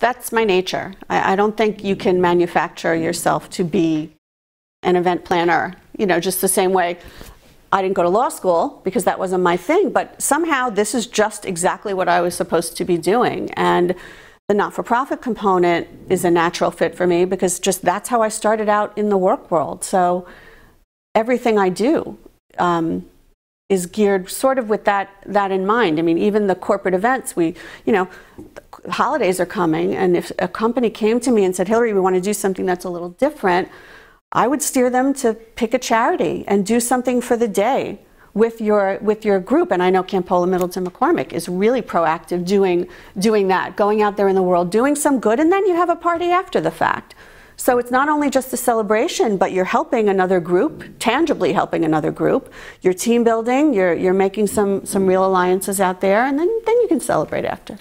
that's my nature. I, I don't think you can manufacture yourself to be an event planner, you know, just the same way I didn't go to law school because that wasn't my thing, but somehow this is just exactly what I was supposed to be doing. And the not for profit component is a natural fit for me because just that's how I started out in the work world. So everything I do um, is geared sort of with that, that in mind. I mean, even the corporate events, we, you know, holidays are coming, and if a company came to me and said, Hillary, we want to do something that's a little different, I would steer them to pick a charity and do something for the day with your with your group. And I know Campolo Middleton McCormick is really proactive doing doing that, going out there in the world, doing some good, and then you have a party after the fact. So it's not only just a celebration, but you're helping another group, tangibly helping another group. You're team building, you're, you're making some, some real alliances out there, and then, then you can celebrate after.